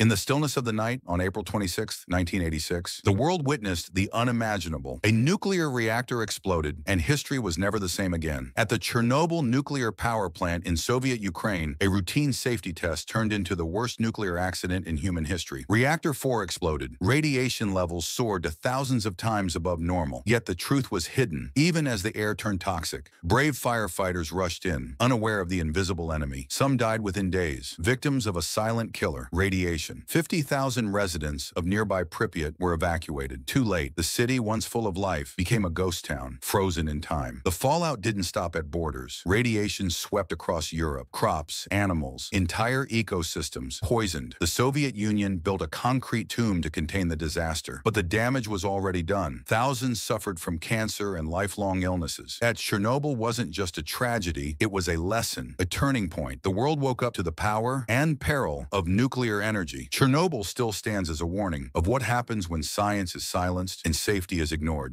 In the stillness of the night on April 26, 1986, the world witnessed the unimaginable. A nuclear reactor exploded, and history was never the same again. At the Chernobyl nuclear power plant in Soviet Ukraine, a routine safety test turned into the worst nuclear accident in human history. Reactor 4 exploded. Radiation levels soared to thousands of times above normal. Yet the truth was hidden, even as the air turned toxic. Brave firefighters rushed in, unaware of the invisible enemy. Some died within days, victims of a silent killer, radiation 50,000 residents of nearby Pripyat were evacuated. Too late, the city, once full of life, became a ghost town, frozen in time. The fallout didn't stop at borders. Radiation swept across Europe. Crops, animals, entire ecosystems poisoned. The Soviet Union built a concrete tomb to contain the disaster. But the damage was already done. Thousands suffered from cancer and lifelong illnesses. At Chernobyl wasn't just a tragedy, it was a lesson, a turning point. The world woke up to the power and peril of nuclear energy Chernobyl still stands as a warning of what happens when science is silenced and safety is ignored.